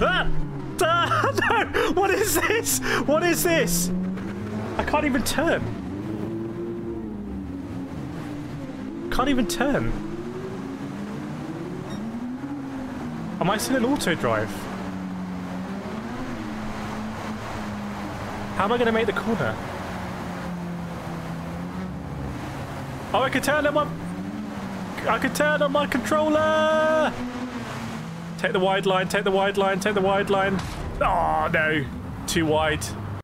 Ah! Ah, no! What is this? What is this? I can't even turn. Can't even turn. Am I still in auto drive? How am I going to make the corner? Oh, I can turn on my... I can turn on my controller! Take the wide line, take the wide line, take the wide line. Oh, no. Too wide.